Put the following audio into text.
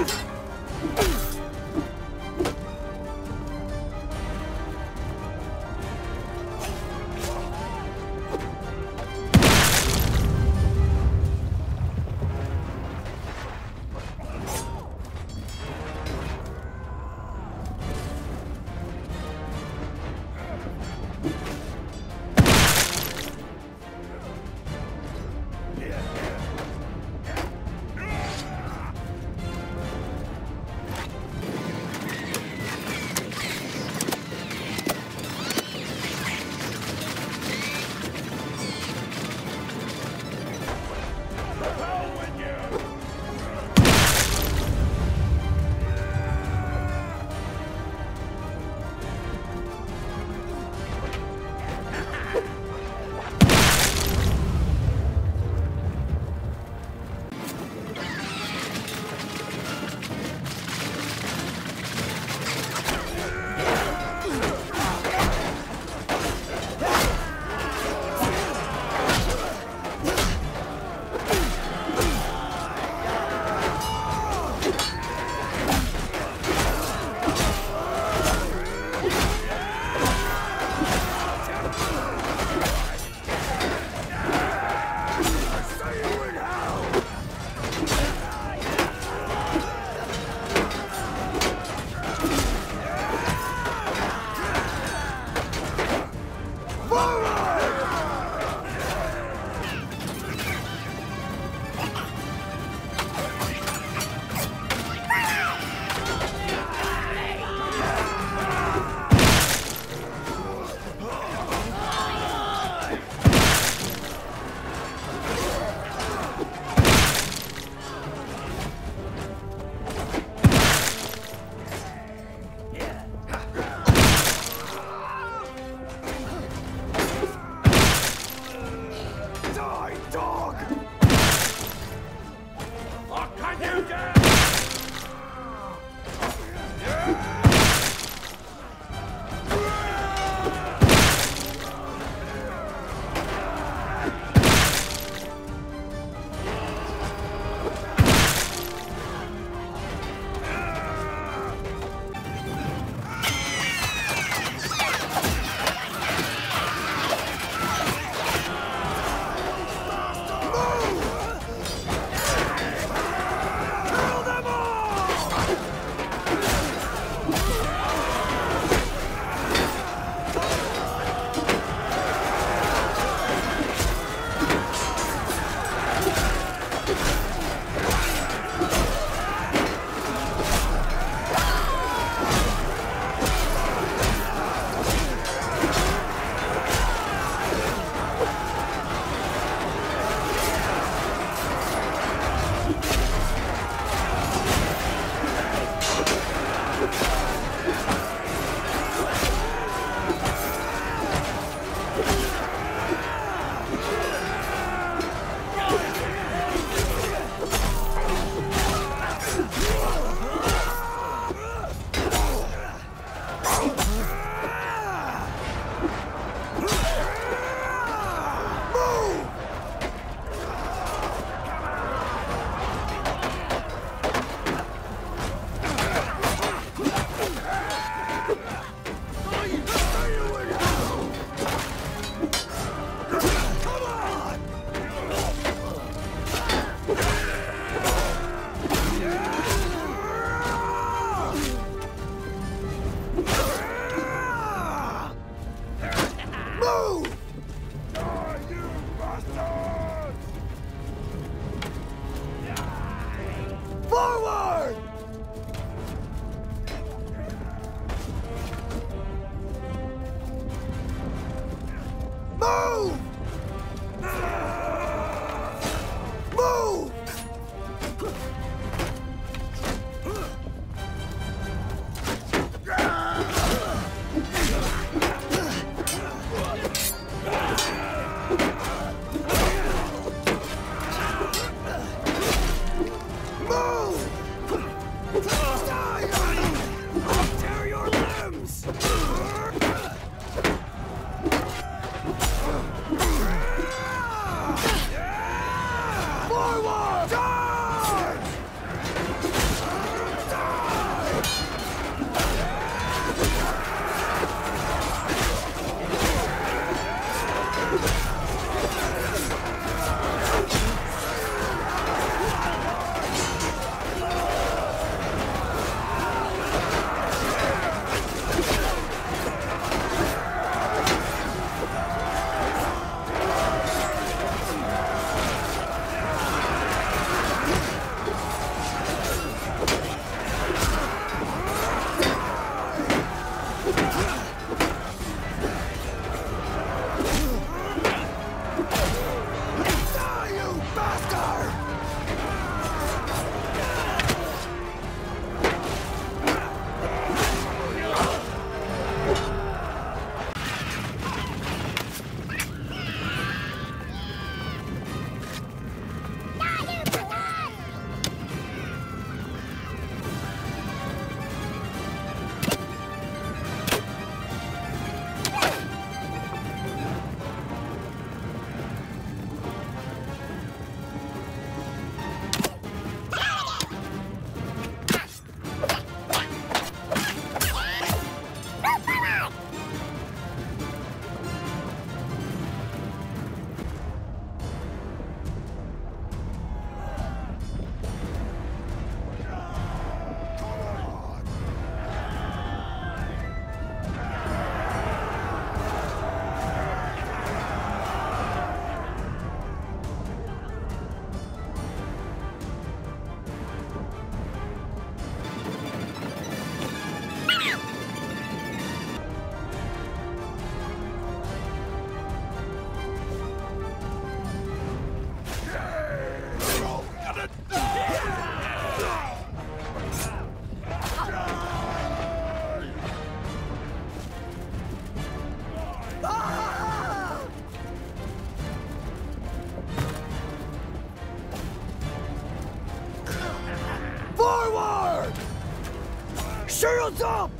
Yeah. Up!